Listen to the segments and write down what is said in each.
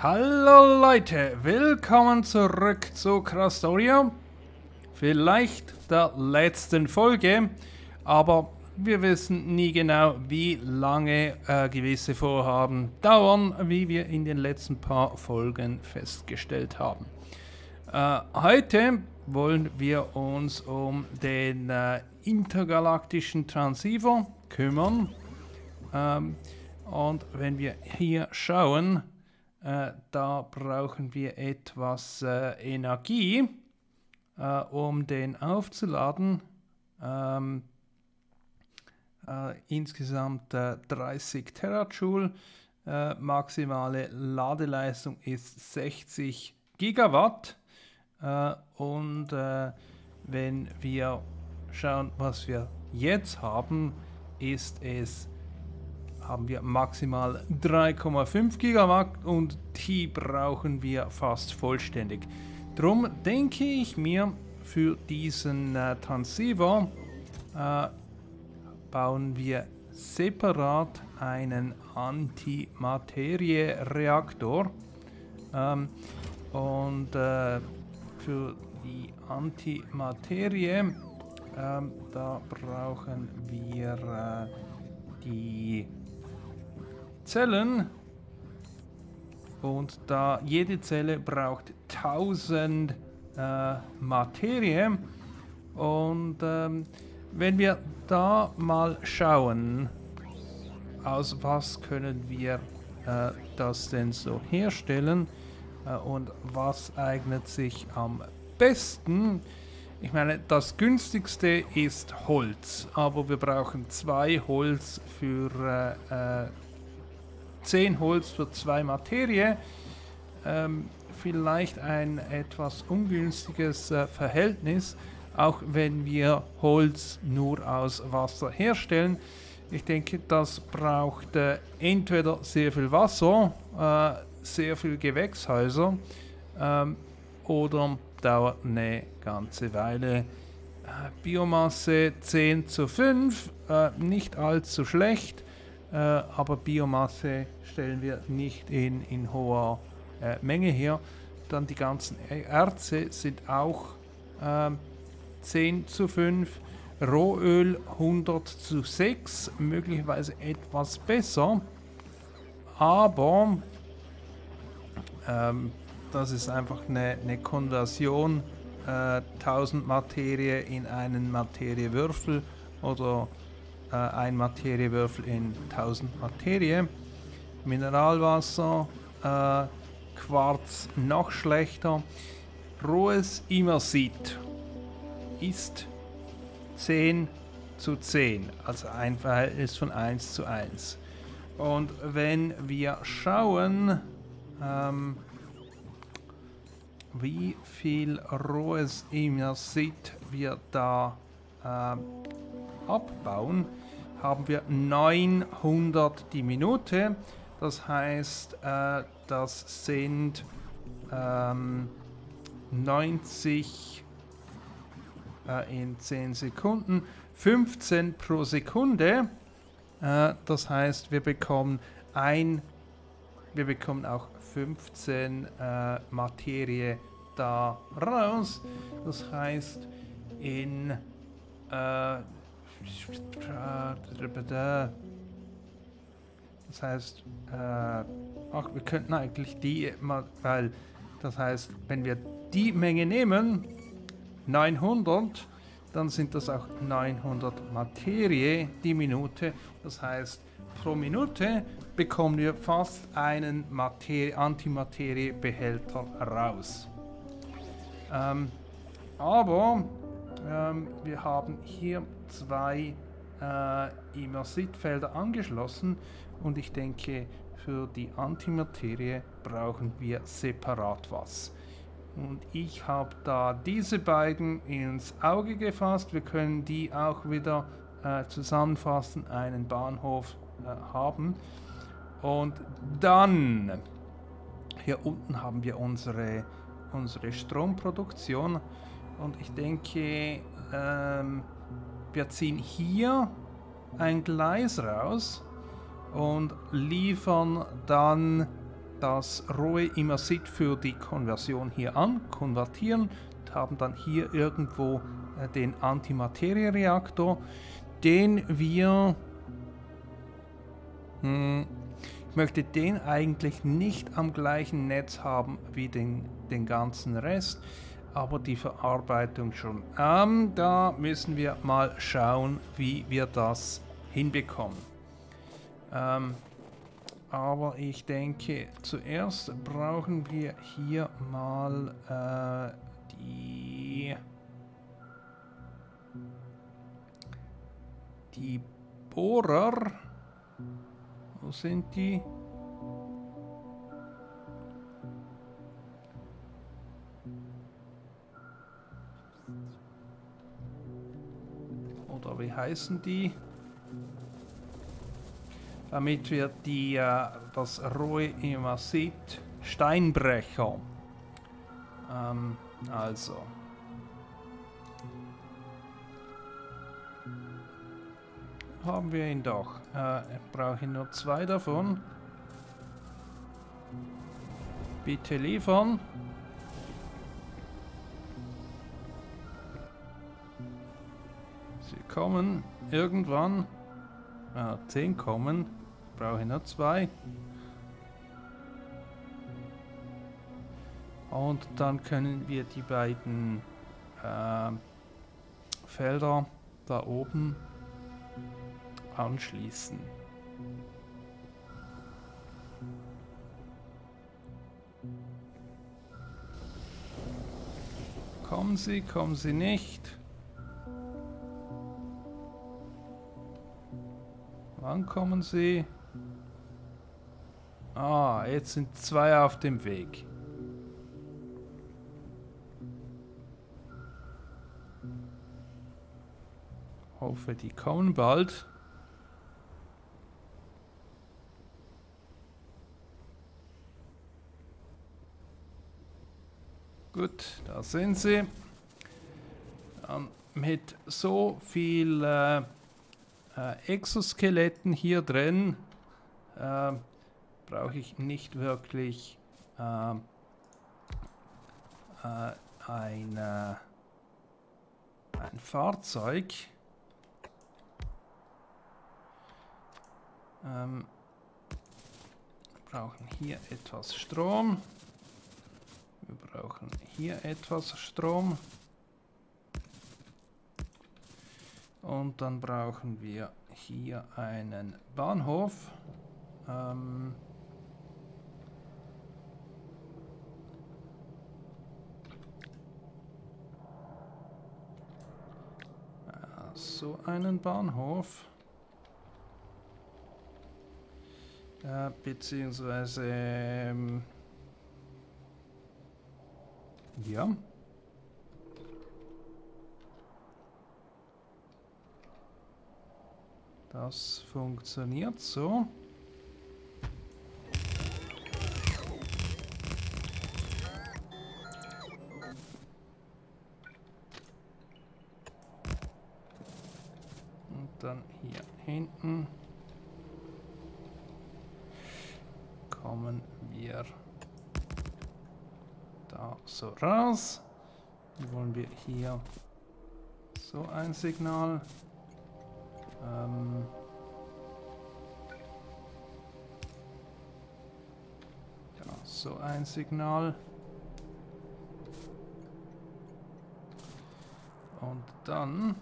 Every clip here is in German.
Hallo Leute, willkommen zurück zu Crastoria. Vielleicht der letzten Folge, aber wir wissen nie genau, wie lange äh, gewisse Vorhaben dauern, wie wir in den letzten paar Folgen festgestellt haben. Äh, heute wollen wir uns um den äh, intergalaktischen Transceiver kümmern. Ähm, und wenn wir hier schauen, äh, da brauchen wir etwas äh, Energie, äh, um den aufzuladen. Ähm, äh, insgesamt 30 Terajoule. maximale Ladeleistung ist 60 Gigawatt. und wenn wir schauen, was wir jetzt haben, ist es haben wir maximal 3,5 Gigawatt und die brauchen wir fast vollständig. Drum denke ich mir, für diesen äh, Transceiver äh, bauen wir separat einen Antimaterie-Reaktor. Ähm, und äh, für die Antimaterie, ähm, da brauchen wir äh, die Zellen. Und da jede Zelle braucht 1000 äh, Materie. Und ähm, wenn wir da mal schauen, aus was können wir äh, das denn so herstellen äh, und was eignet sich am besten. Ich meine, das günstigste ist Holz, aber wir brauchen zwei Holz für äh, äh 10 Holz für 2 Materie. Ähm, vielleicht ein etwas ungünstiges äh, Verhältnis, auch wenn wir Holz nur aus Wasser herstellen. Ich denke, das braucht äh, entweder sehr viel Wasser, äh, sehr viel Gewächshäuser ähm, oder dauert eine ganze Weile. Äh, Biomasse 10 zu 5, äh, nicht allzu schlecht äh, aber Biomasse stellen wir nicht in, in hoher äh, Menge her. Dann die ganzen Erze sind auch äh, 10 zu 5, Rohöl 100 zu 6, möglicherweise etwas besser, aber ähm, das ist einfach eine, eine Konversion, äh, 1000 Materie in einen Materiewürfel oder äh, ein Materiewürfel in 1000 Materie. Mineralwasser, äh, Quarz noch schlechter. Rohes Immersit ist 10 zu 10, also ein Verhältnis von 1 zu 1. Und wenn wir schauen, ähm, wie viel rohes Immersit wir da äh, abbauen, haben wir 900 die Minute. Das heißt, äh, das sind ähm, 90 äh, in 10 Sekunden, 15 pro Sekunde. Äh, das heißt, wir bekommen ein, wir bekommen auch 15 äh, Materie da raus. Das heißt, in äh, das heißt, äh, ach, wir könnten eigentlich die mal, weil das heißt, wenn wir die Menge nehmen, 900, dann sind das auch 900 Materie die Minute. Das heißt, pro Minute bekommen wir fast einen Antimateriebehälter raus. Ähm, aber ähm, wir haben hier zwei äh, Immersitfelder angeschlossen und ich denke, für die Antimaterie brauchen wir separat was. Und ich habe da diese beiden ins Auge gefasst. Wir können die auch wieder äh, zusammenfassen, einen Bahnhof äh, haben. Und dann, hier unten haben wir unsere, unsere Stromproduktion. Und ich denke, ähm, wir ziehen hier ein Gleis raus und liefern dann das rohe Immersit für die Konversion hier an, konvertieren, haben dann hier irgendwo äh, den Antimaterie-Reaktor, den wir... Hm, ich möchte den eigentlich nicht am gleichen Netz haben wie den, den ganzen Rest, aber die Verarbeitung schon. Ähm, da müssen wir mal schauen, wie wir das hinbekommen. Ähm, aber ich denke, zuerst brauchen wir hier mal äh, die... Die Bohrer. Wo sind die? Oder wie heißen die? Damit wir die, äh, das rohe Immersit Steinbrecher. Ähm, also. haben wir ihn doch. Äh, ich brauche nur zwei davon. Bitte liefern. Kommen irgendwann. Ah, zehn kommen. Brauche ich nur zwei. Und dann können wir die beiden äh, Felder da oben anschließen. Kommen Sie, kommen Sie nicht. Wann kommen Sie? Ah, jetzt sind zwei auf dem Weg. Hoffe, die kommen bald. Gut, da sind sie. Ähm, mit so viel äh, äh, Exoskeletten hier drin äh, brauche ich nicht wirklich äh, ein, äh, ein Fahrzeug. Ähm, brauchen hier etwas Strom. Wir brauchen hier etwas Strom. Und dann brauchen wir hier einen Bahnhof. Ähm so einen Bahnhof. Äh, beziehungsweise ähm ja. Das funktioniert so. Und dann hier hinten kommen wir da so raus. Wollen wir hier so ein Signal. Ähm ja, so ein Signal. Und dann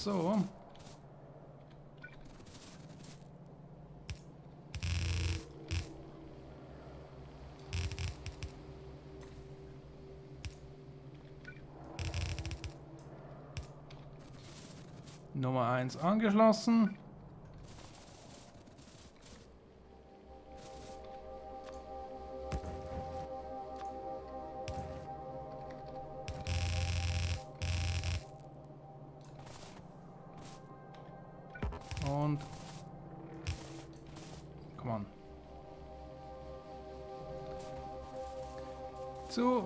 So. Nummer 1 angeschlossen.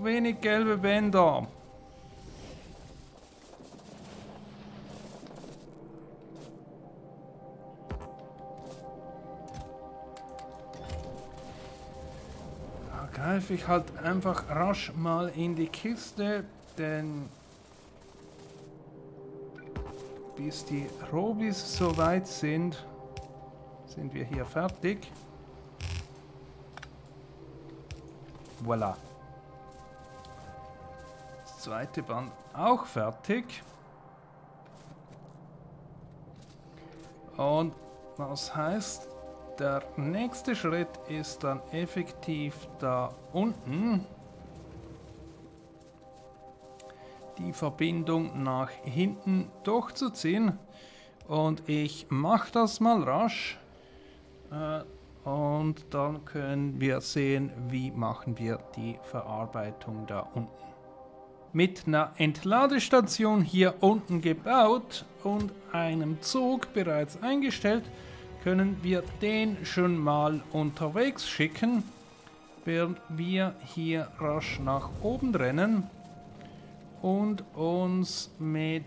wenig gelbe Bänder. Greife ich halt einfach rasch mal in die Kiste, denn bis die Robis soweit sind, sind wir hier fertig. Voila. Das zweite Band auch fertig. Und was heißt, der nächste Schritt ist dann effektiv da unten die Verbindung nach hinten durchzuziehen. Und ich mache das mal rasch. Äh, und dann können wir sehen, wie machen wir die Verarbeitung da unten. Mit einer Entladestation hier unten gebaut und einem Zug bereits eingestellt, können wir den schon mal unterwegs schicken, während wir hier rasch nach oben rennen und uns mit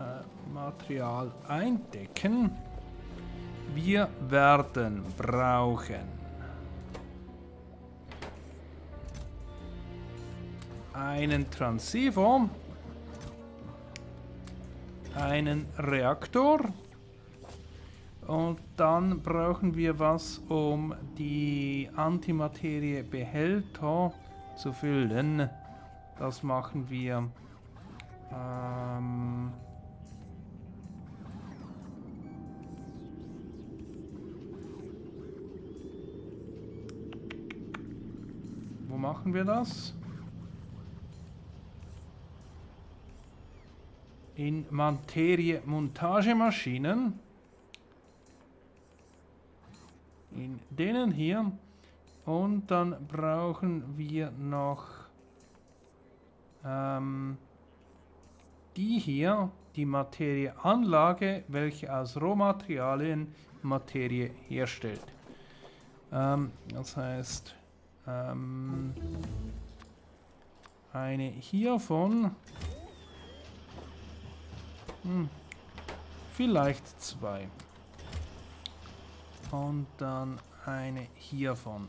äh, Material eindecken. Wir werden brauchen einen Transceiver, einen Reaktor und dann brauchen wir was, um die Antimateriebehälter zu füllen. Das machen wir. Ähm Wo machen wir das? In Materie-Montagemaschinen. In denen hier. Und dann brauchen wir noch ähm, die hier, die Materieanlage, welche aus Rohmaterialien Materie herstellt. Ähm, das heißt, ähm, eine hiervon, hm, vielleicht zwei. Und dann eine hiervon.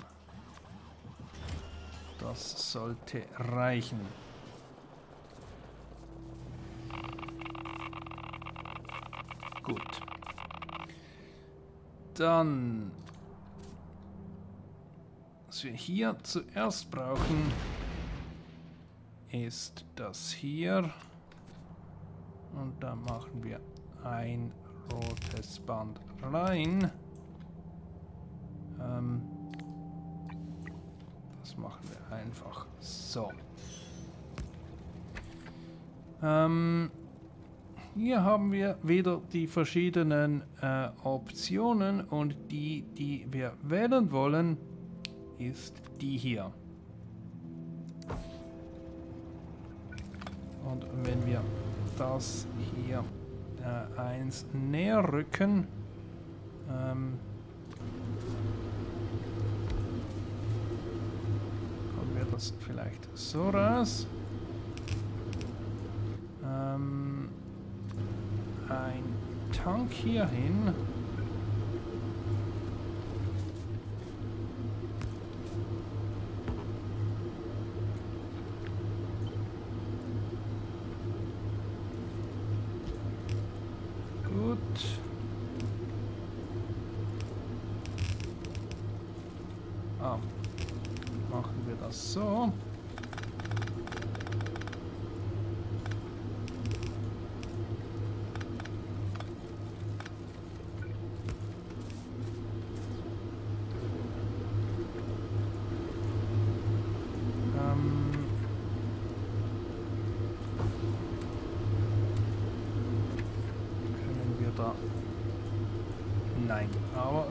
Das sollte reichen. Gut. Dann, was wir hier zuerst brauchen, ist das hier. Und da machen wir ein rotes Band rein. Ähm, das machen wir einfach so. Ähm, hier haben wir wieder die verschiedenen äh, Optionen und die, die wir wählen wollen, ist die hier. Und wenn wir das hier äh, eins näher rücken, ähm, kommen wir das vielleicht so raus. Ähm, ein Tank hier hin. Gut. Ah, machen wir das so.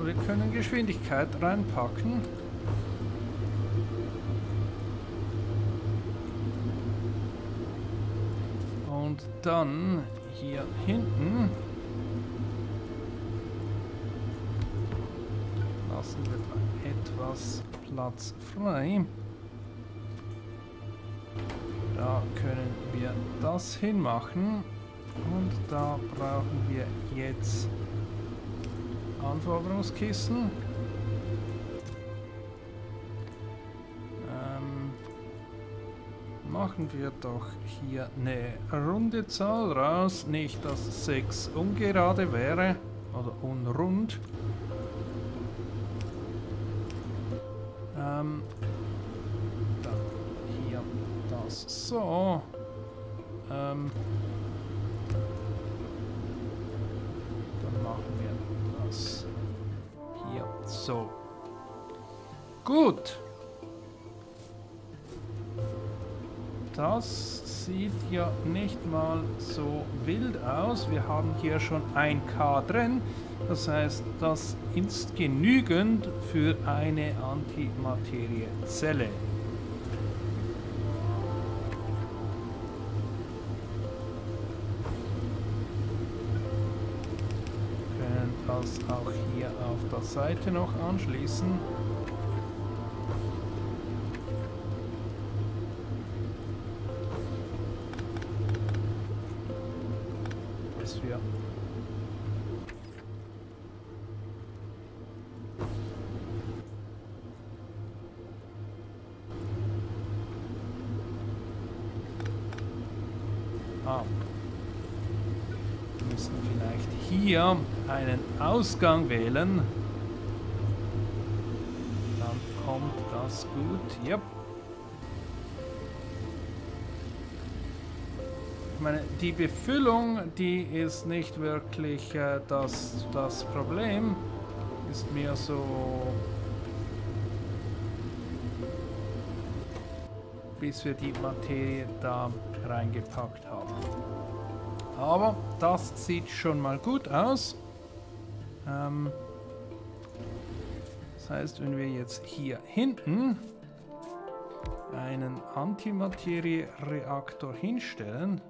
wir können Geschwindigkeit reinpacken. Und dann hier hinten lassen wir etwas Platz frei. Da können wir das hinmachen und da brauchen wir jetzt Anforderungskissen. Machen wir doch hier eine runde Zahl raus. Nicht, dass 6 ungerade wäre oder unrund. Ähm, dann hier das so. Ähm, dann machen wir das hier so. Gut. Ja nicht mal so wild aus. Wir haben hier schon ein K drin. Das heißt, das ist genügend für eine Antimateriezelle. können das auch hier auf der Seite noch anschließen. Ausgang wählen. Dann kommt das gut. Yep. Ich meine, die Befüllung, die ist nicht wirklich äh, das, das Problem. Ist mehr so... bis wir die Materie da reingepackt haben. Aber das sieht schon mal gut aus. Ähm, das heißt, wenn wir jetzt hier hinten einen Antimaterie-Reaktor hinstellen,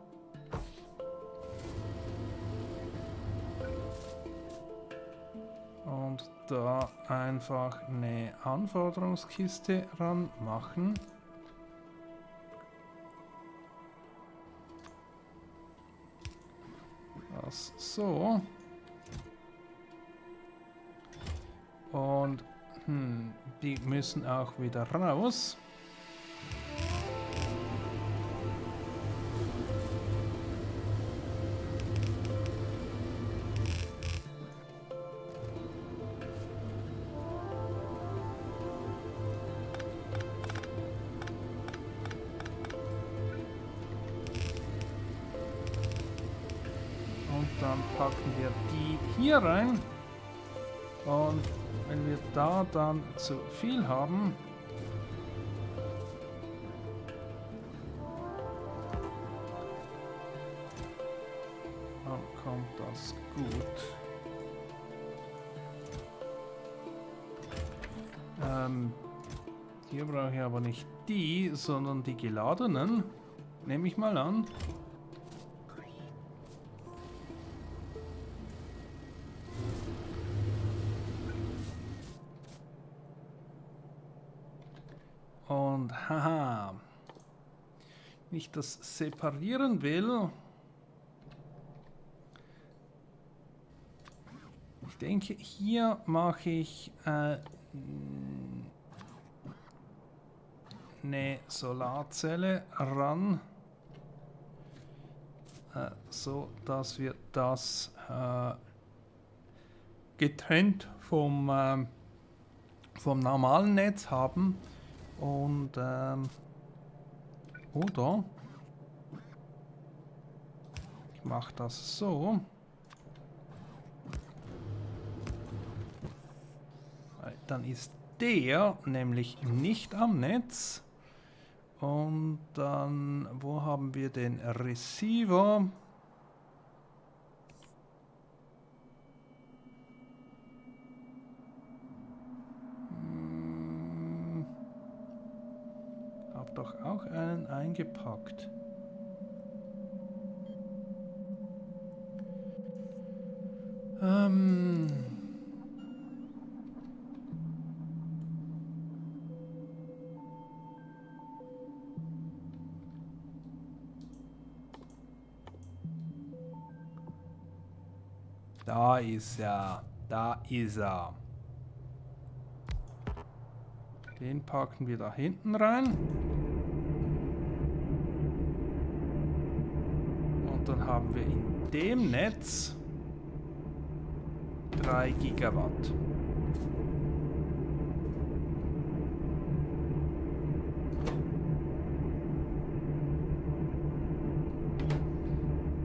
und da einfach eine Anforderungskiste ranmachen. Das so. Hm, die müssen auch wieder raus. Und dann packen wir die hier rein. Da dann zu viel haben, dann kommt das gut. Ähm, hier brauche ich aber nicht die, sondern die geladenen. Nehme ich mal an. Das separieren will, ich denke, hier mache ich äh, eine Solarzelle ran, äh, so dass wir das äh, getrennt vom, äh, vom normalen Netz haben. Und ähm, oder ich mache das so. Dann ist der nämlich nicht am Netz. Und dann, wo haben wir den Receiver? Hm, Hab doch auch einen eingepackt. Ähm. Da ist er. Da ist er. Den packen wir da hinten rein. Und dann haben wir in dem Netz 3 Gigawatt.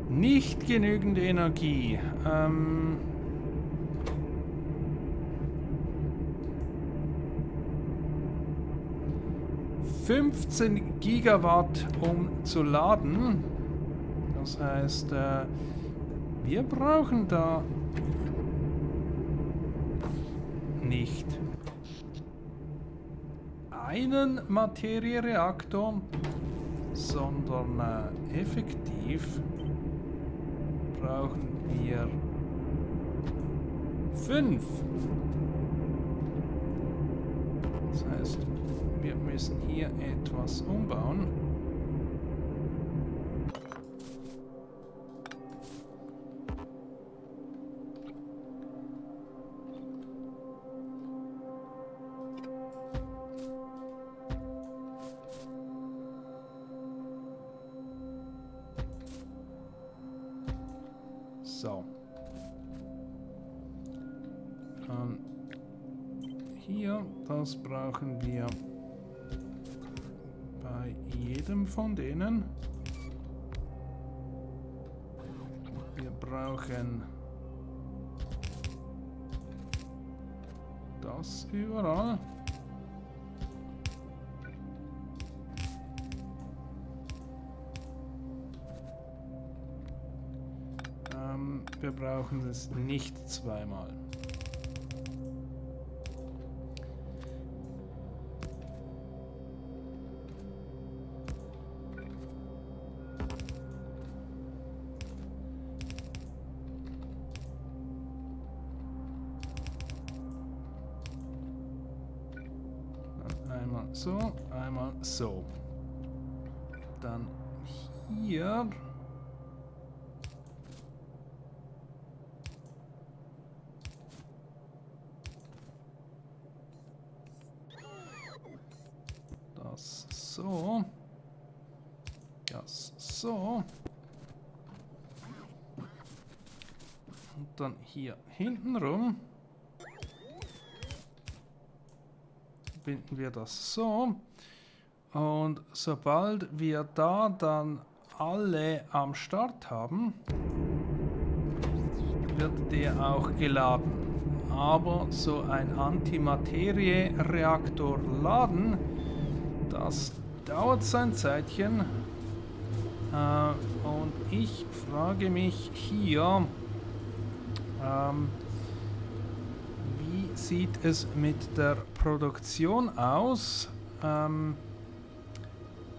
Nicht genügend Energie. Ähm 15 Gigawatt, um zu laden. Das heißt, äh, wir brauchen da nicht einen Materiereaktor, sondern äh, effektiv brauchen wir fünf. Das heißt, wir müssen hier etwas umbauen. Jedem von denen. Wir brauchen das überall. Ähm, wir brauchen es nicht zweimal. So. Das so. Und dann hier hinten rum. binden wir das so. Und sobald wir da dann alle am Start haben, wird der auch geladen. Aber so ein Antimaterie-Reaktor laden, das dauert sein Zeitchen. Äh, und ich frage mich hier, ähm, wie sieht es mit der Produktion aus, ähm,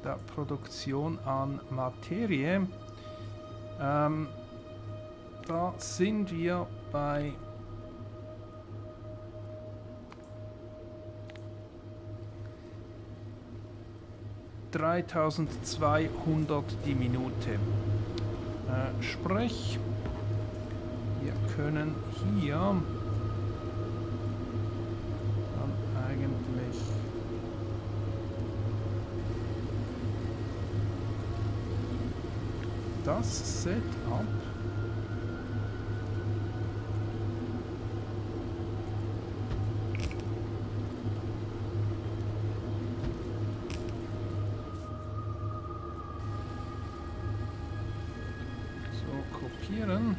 der Produktion an Materie, ähm, da sind wir bei dreitausendzweihundert die Minute. Äh, sprich, wir können hier das Setup kopieren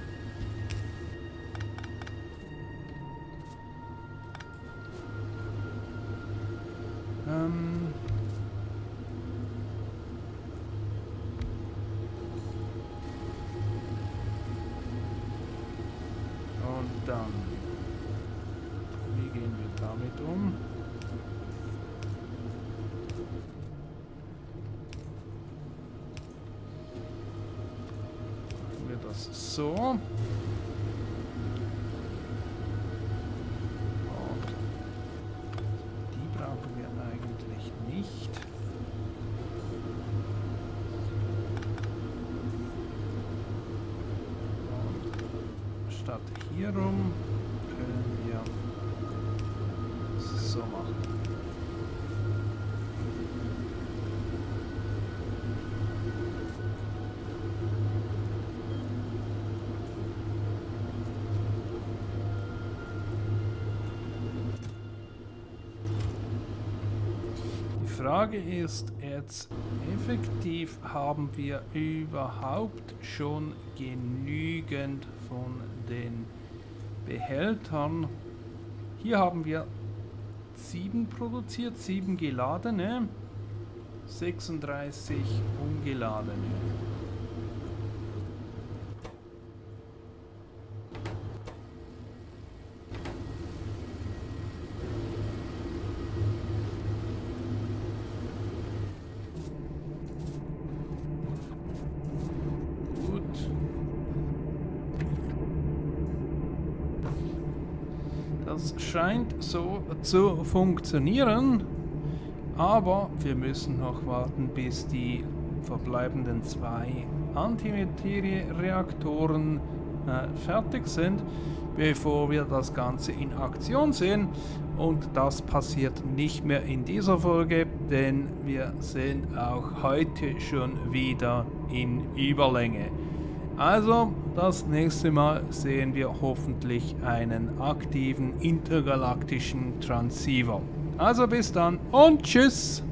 so. Die brauchen wir eigentlich nicht. statt hier rum können wir so machen. Frage ist jetzt, effektiv haben wir überhaupt schon genügend von den Behältern. Hier haben wir sieben produziert, sieben geladene, 36 ungeladene. Das scheint so zu funktionieren. Aber wir müssen noch warten, bis die verbleibenden zwei Antimaterie-Reaktoren äh, fertig sind, bevor wir das Ganze in Aktion sehen. Und das passiert nicht mehr in dieser Folge, denn wir sind auch heute schon wieder in Überlänge. Also, das nächste Mal sehen wir hoffentlich einen aktiven intergalaktischen Transceiver. Also bis dann und tschüss!